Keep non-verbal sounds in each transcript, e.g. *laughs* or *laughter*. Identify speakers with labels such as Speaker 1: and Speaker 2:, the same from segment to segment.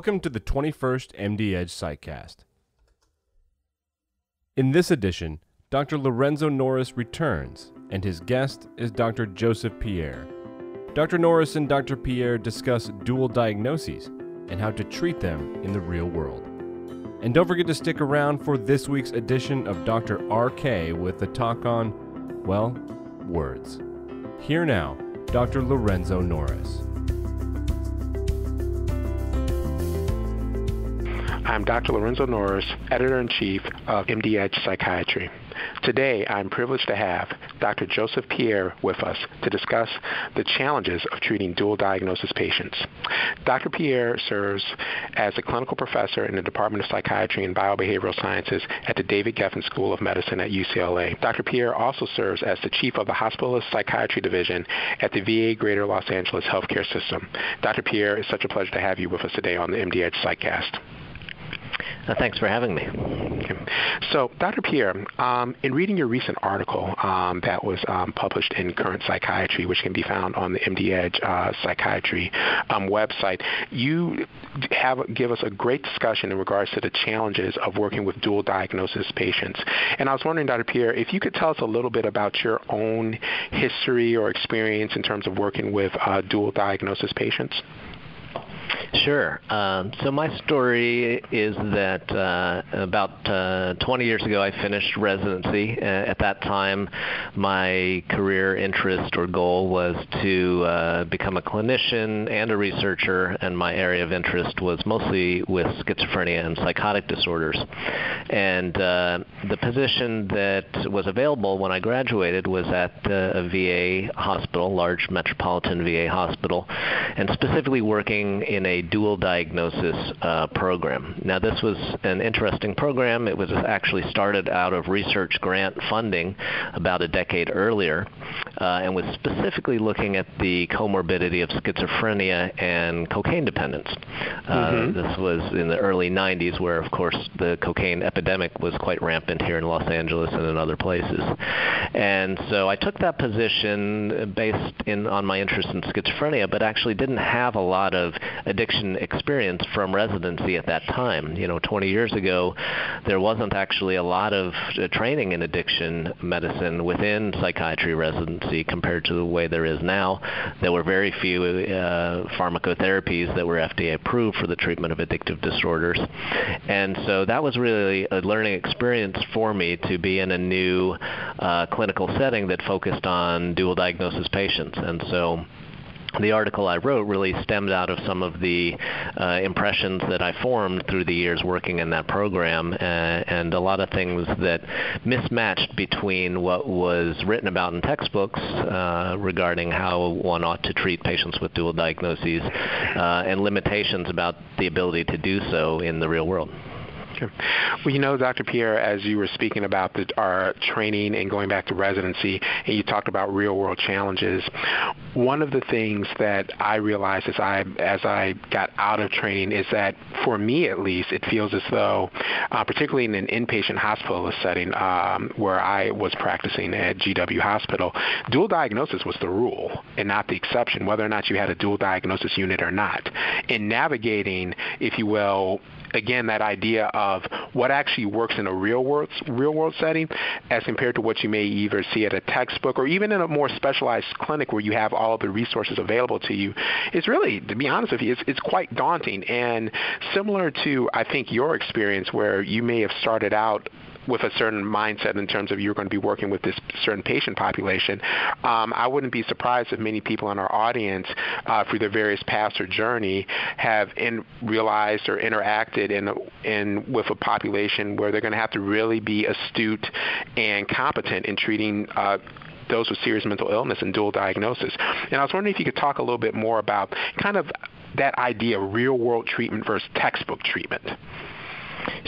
Speaker 1: Welcome to the 21st MD Edge Psychcast. In this edition, Dr. Lorenzo Norris returns, and his guest is Dr. Joseph Pierre. Dr. Norris and Dr. Pierre discuss dual diagnoses and how to treat them in the real world. And don't forget to stick around for this week's edition of Dr. RK with a talk on, well, words. Here now, Dr. Lorenzo Norris.
Speaker 2: I'm Dr. Lorenzo Norris, Editor in Chief of MD Edge Psychiatry. Today, I'm privileged to have Dr. Joseph Pierre with us to discuss the challenges of treating dual diagnosis patients. Dr. Pierre serves as a clinical professor in the Department of Psychiatry and Biobehavioral Sciences at the David Geffen School of Medicine at UCLA. Dr. Pierre also serves as the chief of the Hospitalist Psychiatry Division at the VA Greater Los Angeles Healthcare System. Dr. Pierre, it's such a pleasure to have you with us today on the MD Edge Psychcast.
Speaker 3: Uh, thanks for having me.
Speaker 2: Okay. So, Dr. Pierre, um, in reading your recent article um, that was um, published in Current Psychiatry, which can be found on the MD Edge uh, Psychiatry um, website, you have give us a great discussion in regards to the challenges of working with dual diagnosis patients. And I was wondering, Dr. Pierre, if you could tell us a little bit about your own history or experience in terms of working with uh, dual diagnosis patients.
Speaker 3: Sure. Um, so my story is that uh, about uh, 20 years ago, I finished residency. Uh, at that time, my career interest or goal was to uh, become a clinician and a researcher, and my area of interest was mostly with schizophrenia and psychotic disorders. And uh, the position that was available when I graduated was at a VA hospital, large metropolitan VA hospital, and specifically working in a dual diagnosis uh, program. Now, this was an interesting program. It was actually started out of research grant funding about a decade earlier uh, and was specifically looking at the comorbidity of schizophrenia and cocaine dependence. Uh, mm-hmm. This was in the early 90s, where, of course, the cocaine epidemic was quite rampant here in Los Angeles and in other places. And so I took that position based in on my interest in schizophrenia, but actually didn't have a lot of addiction experience from residency at that time. You know, 20 years ago, there wasn't actually a lot of uh, training in addiction medicine within psychiatry compared to the way there is now. There were very few uh, pharmacotherapies that were FDA approved for the treatment of addictive disorders. And so that was really a learning experience for me to be in a new uh, clinical setting that focused on dual diagnosis patients. And so the article I wrote really stemmed out of some of the uh, impressions that I formed through the years working in that program, uh, and a lot of things that mismatched between what was written about in textbooks uh, regarding how one ought to treat patients with dual diagnoses, uh, and limitations about the ability to do so in the real world.
Speaker 2: Well, you know, Dr. Pierre, as you were speaking about the, our training and going back to residency, and you talked about real-world challenges, one of the things that I realized as I as I got out of training is that, for me at least, it feels as though, uh, particularly in an inpatient hospitalist setting um, where I was practicing at GW Hospital, dual diagnosis was the rule and not the exception, whether or not you had a dual diagnosis unit or not. In navigating, if you will, again that idea of what actually works in a real world real world setting as compared to what you may either see at a textbook or even in a more specialized clinic where you have all of the resources available to you. Is really to be honest with you it's, it's quite daunting. And similar to I think your experience where you may have started out with a certain mindset in terms of you're going to be working with this certain patient population, um, I wouldn't be surprised if many people in our audience, uh, through their various paths or journey, have in, realized or interacted in, in with a population where they're going to have to really be astute and competent in treating uh, those with serious mental illness and dual diagnosis. And I was wondering if you could talk a little bit more about kind of that idea of real world treatment versus textbook treatment.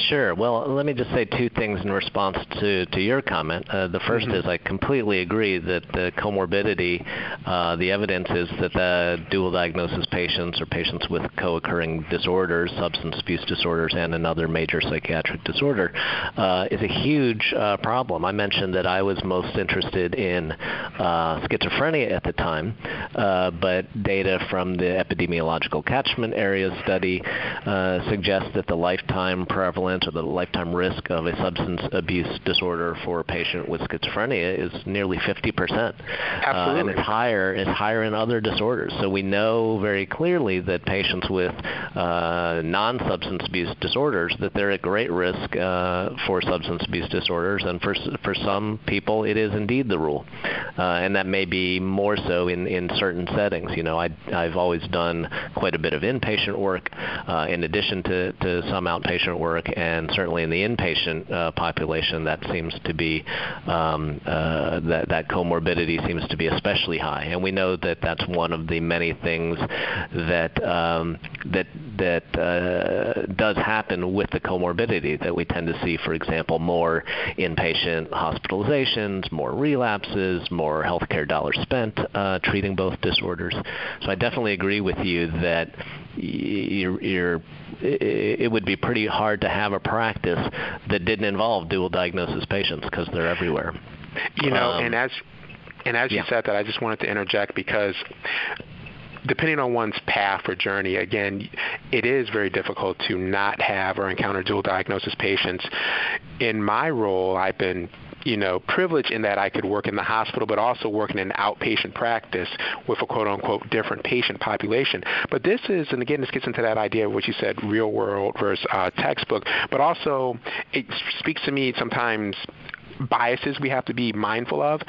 Speaker 3: Sure. Well, let me just say two things in response to, to your comment. Uh, the 1st mm-hmm. is I completely agree that the comorbidity, uh, the evidence is that the dual diagnosis patients or patients with co-occurring disorders, substance abuse disorders, and another major psychiatric disorder, uh, is a huge uh, problem. I mentioned that I was most interested in uh, schizophrenia at the time, uh, but data from the epidemiological catchment area study suggests that the lifetime prevalence or the lifetime risk of a substance abuse disorder for a patient with schizophrenia is nearly 50%.
Speaker 2: Absolutely.
Speaker 3: Uh, and it's higher, it's higher in other disorders. So we know very clearly that patients with uh, non-substance abuse disorders, that they're at great risk uh, for substance abuse disorders. And for, for some people, it is indeed the rule. Uh, and that may be more so in, in certain settings. You know, I, I've always done quite a bit of inpatient work uh, in addition to, to some outpatient work, and certainly in the inpatient uh, population, that seems to be um, uh, that that comorbidity seems to be especially high, and we know that that's one of the many things that um, that that uh, does happen with the comorbidity that we tend to see, for example, more inpatient hospitalizations, more relapses, more healthcare dollars spent uh, treating both disorders. So I definitely agree with you that you're, you're, it would be pretty hard to have a practice that didn't involve dual diagnosis patients because they're everywhere.
Speaker 2: You know, um, and as and as yeah. you said that, I just wanted to interject because depending on one's path or journey, again, it is very difficult to not have or encounter dual diagnosis patients. In my role, I've been you know, privilege in that I could work in the hospital, but also work in an outpatient practice with a quote unquote different patient population. But this is, and again, this gets into that idea of what you said, real world versus uh, textbook, but also it speaks to me sometimes biases we have to be mindful of.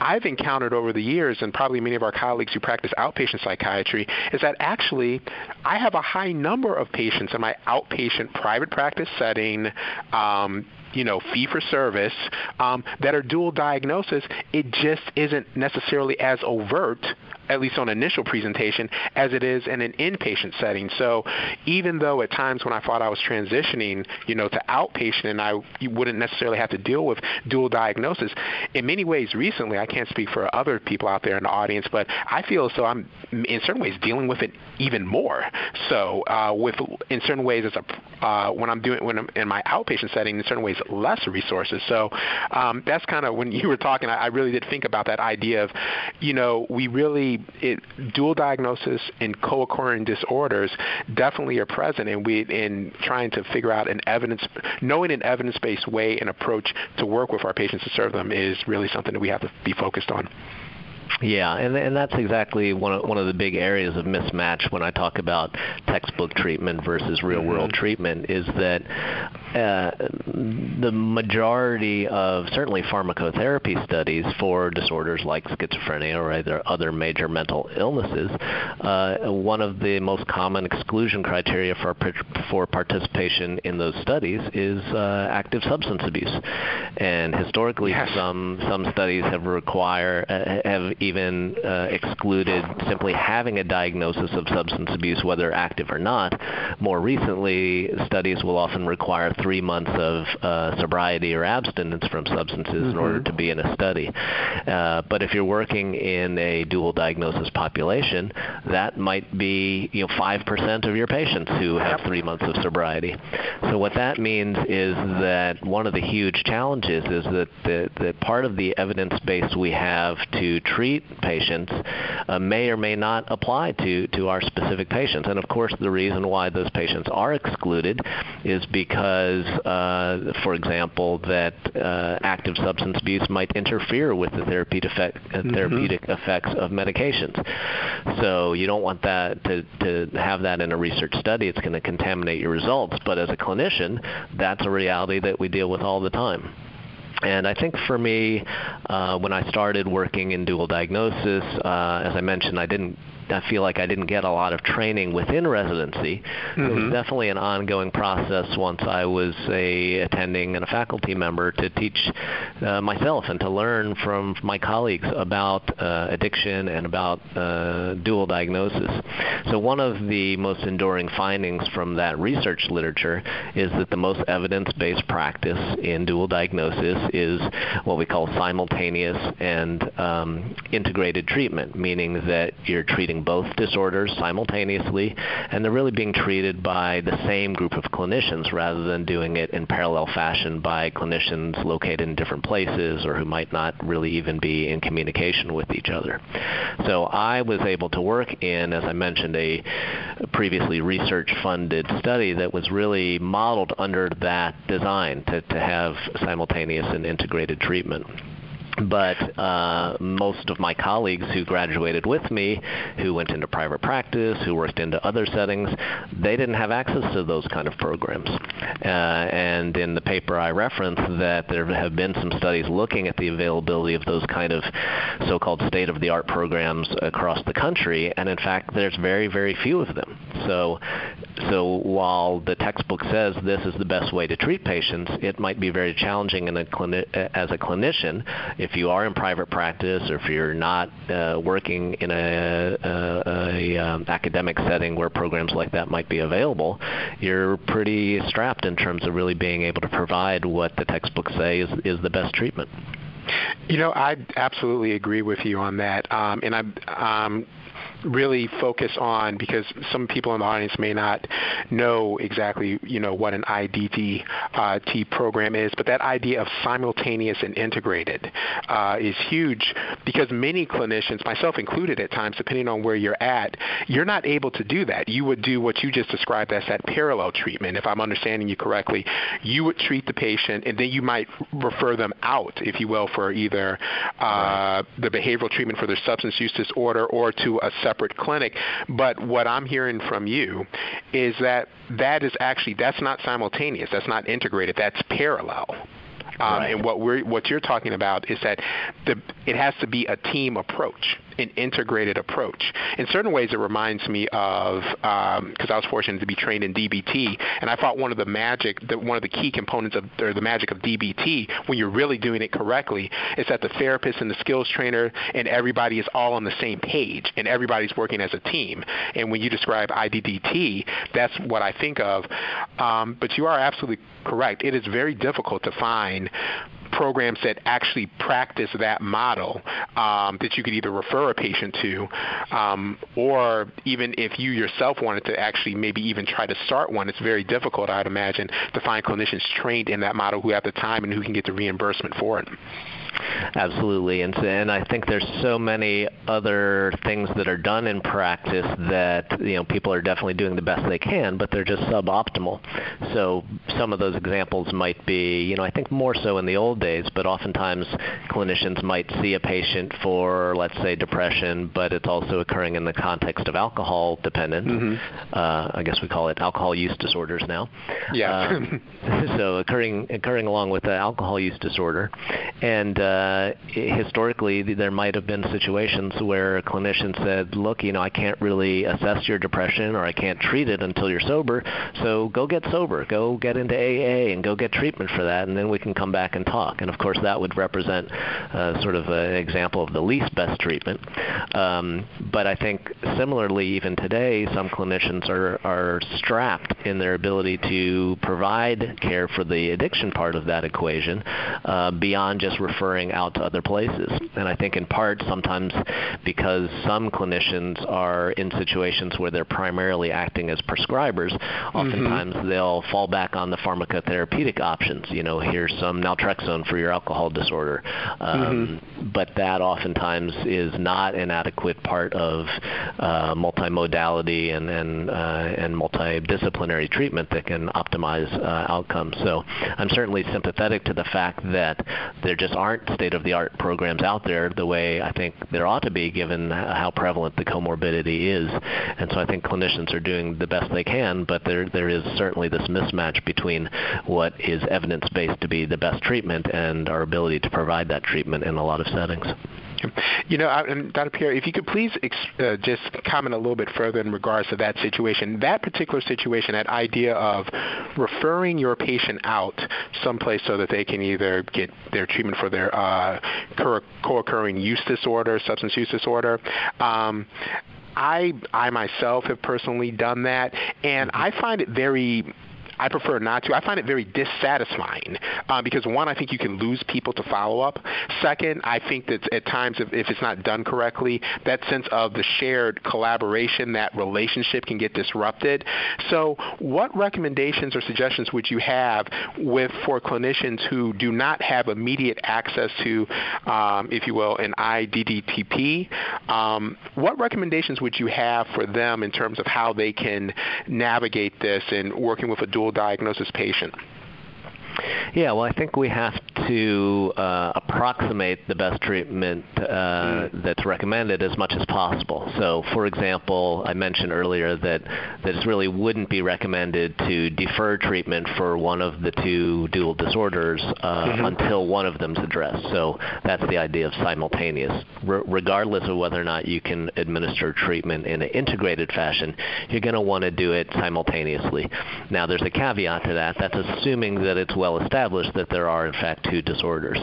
Speaker 2: I've encountered over the years, and probably many of our colleagues who practice outpatient psychiatry, is that actually I have a high number of patients in my outpatient private practice setting. Um, you know, fee for service um, that are dual diagnosis, it just isn't necessarily as overt at least on initial presentation, as it is in an inpatient setting. So even though at times when I thought I was transitioning, you know, to outpatient and I wouldn't necessarily have to deal with dual diagnosis, in many ways recently, I can't speak for other people out there in the audience, but I feel as though I'm in certain ways dealing with it even more. So uh, with in certain ways, as a uh, when I'm doing when I'm in my outpatient setting, in certain ways less resources. So um, that's kind of when *laughs* you were talking, I, I really did think about that idea of, you know, we really it, dual diagnosis and co-occurring disorders definitely are present, and we in trying to figure out an evidence, knowing an evidence-based way and approach to work with our patients to serve them is really something that we have to be focused on.
Speaker 3: Yeah, and and that's exactly one of one of the big areas of mismatch when I talk about textbook treatment versus real world mm-hmm. treatment is that uh, the majority of certainly pharmacotherapy studies for disorders like schizophrenia or other other major mental illnesses, uh, one of the most common exclusion criteria for for participation in those studies is uh, active substance abuse, and historically yes. some some studies have require uh, have even uh, excluded simply having a diagnosis of substance abuse, whether active or not. More recently, studies will often require three months of uh, sobriety or abstinence from substances mm-hmm. in order to be in a study. Uh, but if you're working in a dual diagnosis population, that might be you know five percent of your patients who have three months of sobriety. So what that means is that one of the huge challenges is that the, that part of the evidence base we have to treat treat patients uh, may or may not apply to, to our specific patients. And of course, the reason why those patients are excluded is because, uh, for example, that uh, active substance abuse might interfere with the therapeutic, effect, uh, mm-hmm. therapeutic effects of medications. So you don't want that to, to have that in a research study. It's going to contaminate your results. But as a clinician, that's a reality that we deal with all the time. And I think for me, uh, when I started working in dual diagnosis, uh, as I mentioned, I didn't I feel like I didn't get a lot of training within residency. Mm-hmm. It was mm-hmm. definitely an ongoing process once I was a attending and a faculty member to teach uh, myself and to learn from my colleagues about uh, addiction and about uh, dual diagnosis. So one of the most enduring findings from that research literature is that the most evidence-based practice in dual diagnosis is what we call simultaneous and um, integrated treatment, meaning that you're treating both disorders simultaneously and they're really being treated by the same group of clinicians rather than doing it in parallel fashion by clinicians located in different places or who might not really even be in communication with each other. So I was able to work in, as I mentioned, a previously research funded study that was really modeled under that design to, to have simultaneous and integrated treatment but uh, most of my colleagues who graduated with me, who went into private practice, who worked into other settings, they didn't have access to those kind of programs. Uh, and in the paper I referenced that there have been some studies looking at the availability of those kind of so-called state-of-the-art programs across the country, and in fact there's very, very few of them. So, so while the textbook says this is the best way to treat patients, it might be very challenging a clini- as a clinician if you are in private practice or if you're not uh, working in a, a, a um, academic setting where programs like that might be available, you're pretty strapped in terms of really being able to provide what the textbooks say is, is the best treatment.
Speaker 2: You know, I absolutely agree with you on that, um, and I'm um, really focus on because some people in the audience may not know exactly you know what an IDT uh, program is, but that idea of simultaneous and integrated uh, is huge because many clinicians, myself included at times, depending on where you're at, you're not able to do that. You would do what you just described as that parallel treatment. If I'm understanding you correctly, you would treat the patient and then you might refer them out, if you will, for either uh, right. the behavioral treatment for their substance use disorder or to a separate clinic. But what I'm hearing from you is that that is actually that's not simultaneous. That's not integrated. That's parallel. Um, right. And what we're what you're talking about is that the, it has to be a team approach an integrated approach. In certain ways, it reminds me of because um, I was fortunate to be trained in DBT, and I thought one of the magic, the, one of the key components of or the magic of DBT, when you're really doing it correctly, is that the therapist and the skills trainer and everybody is all on the same page, and everybody's working as a team. And when you describe IDDT, that's what I think of. Um, but you are absolutely correct. It is very difficult to find programs that actually practice that model um, that you could either refer a patient to, um, or even if you yourself wanted to actually maybe even try to start one, it's very difficult, I'd imagine, to find clinicians trained in that model who have the time and who can get the reimbursement for it.
Speaker 3: Absolutely, and and I think there's so many other things that are done in practice that you know people are definitely doing the best they can, but they're just suboptimal. So some of those examples might be, you know, I think more so in the old days, but oftentimes clinicians might see a patient for, let's say, depression, but it's also occurring in the context of alcohol dependence. Mm-hmm. Uh, I guess we call it alcohol use disorders now.
Speaker 2: Yeah.
Speaker 3: Um, *laughs* so occurring occurring along with the alcohol use disorder, and uh, historically, there might have been situations where a clinician said, "Look, you know, I can't really assess your depression, or I can't treat it until you're sober. So go get sober, go get into AA, and go get treatment for that, and then we can come back and talk." And of course, that would represent uh, sort of an example of the least best treatment. Um, but I think similarly, even today, some clinicians are are strapped in their ability to provide care for the addiction part of that equation uh, beyond just referring out to other places. And I think in part sometimes because some clinicians are in situations where they're primarily acting as prescribers, oftentimes mm-hmm. they'll fall back on the pharmacotherapeutic options. You know, here's some naltrexone for your alcohol disorder. Um, mm-hmm. But that oftentimes is not an adequate part of uh, multimodality and, and, uh, and multidisciplinary treatment that can optimize uh, outcomes. So I'm certainly sympathetic to the fact that there just aren't state-of-the-art programs out there the way I think there ought to be given how prevalent the comorbidity is. And so I think clinicians are doing the best they can, but there there is certainly this mismatch between what is evidence-based to be the best treatment and our ability to provide that treatment in a lot of settings.
Speaker 2: You know, and Dr. Pierre, if you could please uh, just comment a little bit further in regards to that situation, that particular situation, that idea of referring your patient out someplace so that they can either get their treatment for their uh, co-occurring use disorder, substance use disorder. Um, I I myself have personally done that, and I find it very I prefer not to. I find it very dissatisfying uh, because one, I think you can lose people to follow up. Second, I think that at times, if, if it's not done correctly, that sense of the shared collaboration, that relationship can get disrupted. So, what recommendations or suggestions would you have with for clinicians who do not have immediate access to, um, if you will, an IDDTP? Um, what recommendations would you have for them in terms of how they can navigate this and working with a dual diagnosis patient?
Speaker 3: Yeah, well, I think we have to uh, approximate the best treatment uh, mm. that's recommended as much as possible. So, for example, I mentioned earlier that that it really wouldn't be recommended to defer treatment for one of the two dual disorders uh, mm-hmm. until one of them's addressed. So that's the idea of simultaneous. R- regardless of whether or not you can administer treatment in an integrated fashion, you're going to want to do it simultaneously. Now, there's a caveat to that. That's assuming that it's well well established that there are in fact two disorders.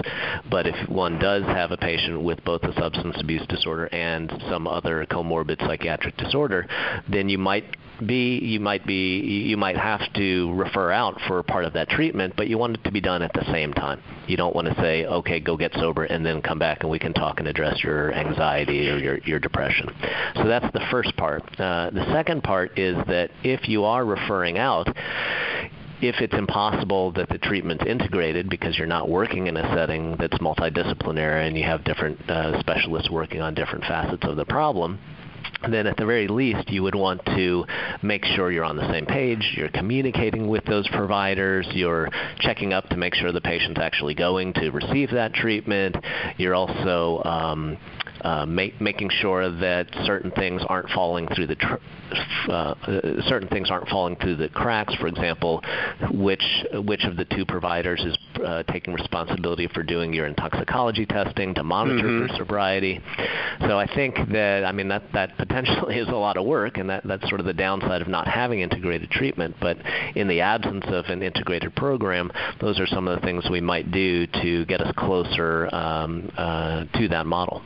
Speaker 3: But if one does have a patient with both a substance abuse disorder and some other comorbid psychiatric disorder, then you might be you might be you might have to refer out for part of that treatment, but you want it to be done at the same time. You don't want to say, okay, go get sober and then come back and we can talk and address your anxiety or your, your depression. So that's the first part. Uh, the second part is that if you are referring out, if it's impossible that the treatment's integrated because you're not working in a setting that's multidisciplinary and you have different uh, specialists working on different facets of the problem, then at the very least you would want to make sure you're on the same page, you're communicating with those providers, you're checking up to make sure the patient's actually going to receive that treatment, you're also um, uh, make, making sure that certain things aren't falling through the tr- uh, certain things aren't falling through the cracks. For example, which which of the two providers is uh, taking responsibility for doing your toxicology testing to monitor mm-hmm. for sobriety. So I think that I mean that that potentially *laughs* is a lot of work, and that that's sort of the downside of not having integrated treatment. But in the absence of an integrated program, those are some of the things we might do to get us closer um, uh, to that model.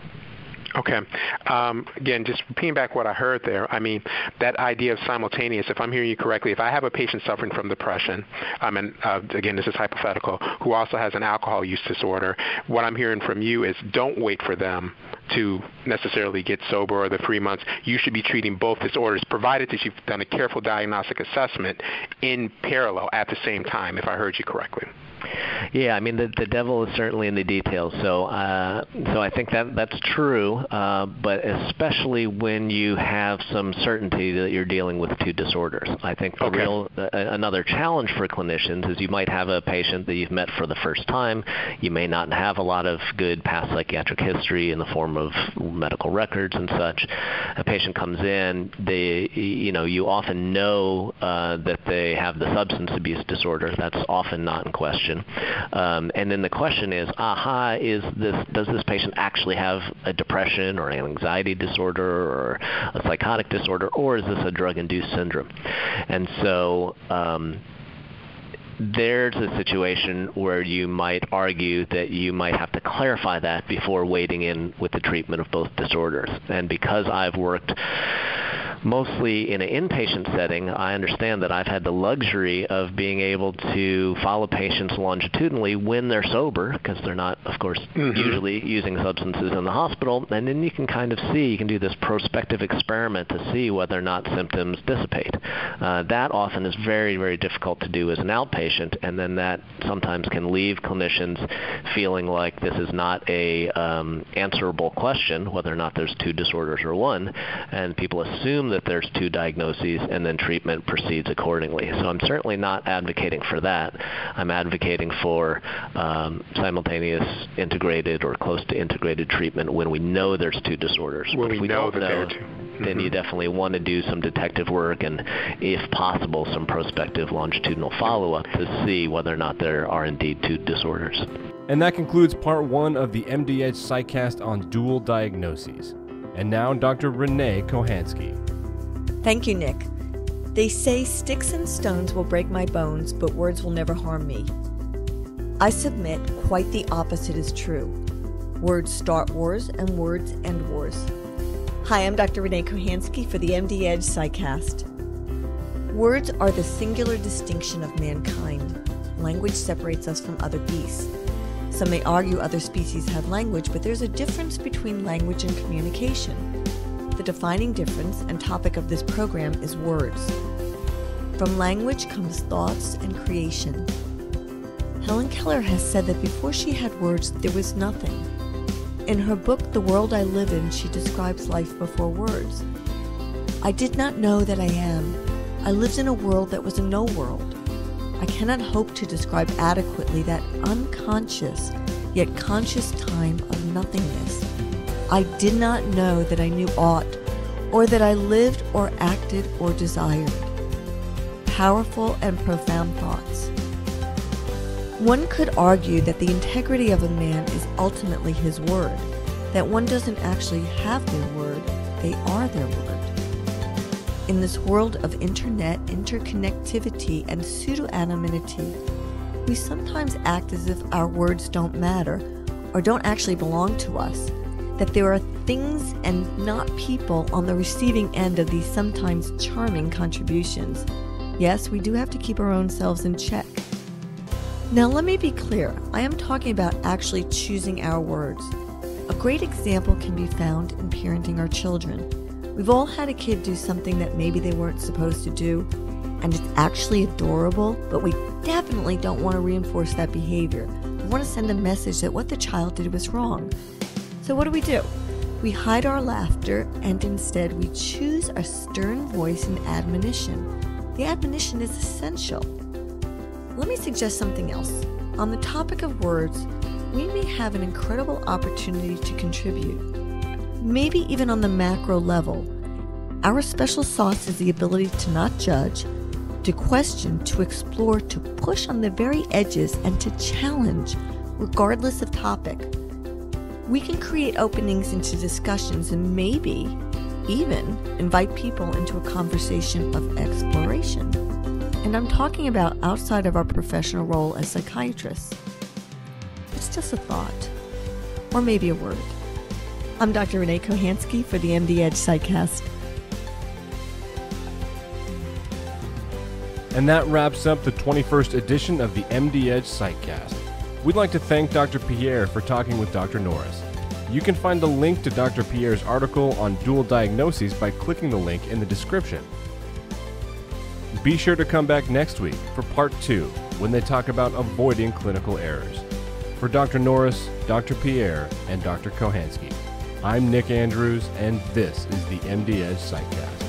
Speaker 2: Okay. Um, again, just repeating back what I heard there, I mean, that idea of simultaneous, if I'm hearing you correctly, if I have a patient suffering from depression, um, and uh, again, this is hypothetical, who also has an alcohol use disorder, what I'm hearing from you is don't wait for them to necessarily get sober or the three months. You should be treating both disorders, provided that you've done a careful diagnostic assessment in parallel at the same time, if I heard you correctly.
Speaker 3: Yeah, I mean the the devil is certainly in the details. So uh, so I think that that's true, uh, but especially when you have some certainty that you're dealing with two disorders. I think the okay. real uh, another challenge for clinicians is you might have a patient that you've met for the first time. You may not have a lot of good past psychiatric history in the form of medical records and such. A patient comes in, they you know you often know uh, that they have the substance abuse disorder. That's often not in question. Um, and then the question is, aha, is this does this patient actually have a depression or an anxiety disorder or a psychotic disorder, or is this a drug-induced syndrome? And so. Um, there's a situation where you might argue that you might have to clarify that before wading in with the treatment of both disorders. And because I've worked mostly in an inpatient setting, I understand that I've had the luxury of being able to follow patients longitudinally when they're sober, because they're not, of course, mm-hmm. usually using substances in the hospital. And then you can kind of see, you can do this prospective experiment to see whether or not symptoms dissipate. Uh, that often is very, very difficult to do as an outpatient, and then that sometimes can leave clinicians feeling like this is not a um, answerable question, whether or not there's two disorders or one, and people assume that there's two diagnoses and then treatment proceeds accordingly. So I'm certainly not advocating for that. I'm advocating for um, simultaneous integrated or close to integrated treatment when we know there's two disorders.
Speaker 2: When
Speaker 3: but
Speaker 2: we,
Speaker 3: we know
Speaker 2: that
Speaker 3: know,
Speaker 2: there are 2 mm-hmm.
Speaker 3: then you mm-hmm. definitely want to do some detective work and, if possible, some prospective longitudinal follow-up to see whether or not there are indeed two disorders.
Speaker 1: And that concludes part one of the MDH Edge Psychcast on dual diagnoses. And now, Dr. Renee Kohanski.
Speaker 4: Thank you, Nick. They say sticks and stones will break my bones, but words will never harm me. I submit quite the opposite is true. Words start wars and words end wars. Hi, I'm Dr. Renee Kohanski for the MD Edge. Words are the singular distinction of mankind. Language separates us from other beasts. Some may argue other species have language, but there's a difference between language and communication. The defining difference and topic of this program is words. From language comes thoughts and creation. Helen Keller has said that before she had words, there was nothing. In her book, The World I Live In, she describes life before words. I did not know that I am. I lived in a world that was a no world. I cannot hope to describe adequately that unconscious yet conscious time of nothingness. I did not know that I knew aught, or that I lived or acted or desired. Powerful and profound thoughts. One could argue that the integrity of a man is ultimately his word, that one doesn't actually have their word, they are their word. In this world of internet, interconnectivity, and pseudo-anonymity, we sometimes act as if our words don't matter or don't actually belong to us, that there are things and not people on the receiving end of these sometimes charming contributions. Yes, we do have to keep our own selves in check. Now, let me be clear I am talking about actually choosing our words. A great example can be found in parenting our children. We've all had a kid do something that maybe they weren't supposed to do, and it's actually adorable, but we definitely don't want to reinforce that behavior. We want to send a message that what the child did was wrong. So, what do we do? We hide our laughter and instead we choose a stern voice and admonition. The admonition is essential. Let me suggest something else. On the topic of words, we may have an incredible opportunity to contribute maybe even on the macro level. Our special sauce is the ability to not judge, to question, to explore, to push on the very edges, and to challenge, regardless of topic. We can create openings into discussions and maybe even invite people into a conversation of exploration. And I'm talking about outside of our professional role as psychiatrists. It's just a thought, or maybe a word. I'm Dr. Renee Kohanski for the MD Edge Psychcast.
Speaker 1: And that wraps up the 21st edition of the MD Edge Psychcast. We'd like to thank Dr. Pierre for talking with Dr. Norris. You can find a link to Dr. Pierre's article on dual diagnoses by clicking the link in the description. Be sure to come back next week for part two when they talk about avoiding clinical errors. For Dr. Norris, Dr. Pierre, and Dr. Kohanski. I'm Nick Andrews, and this is the MD Edge Psychcast.